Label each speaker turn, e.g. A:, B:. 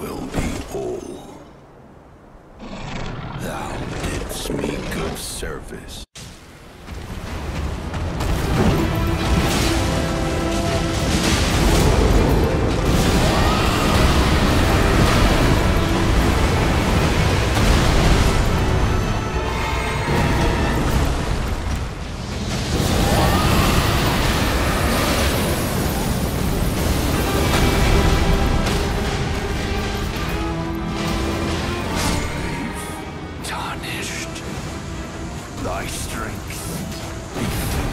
A: will be all. Thou didst me good service. Thy strength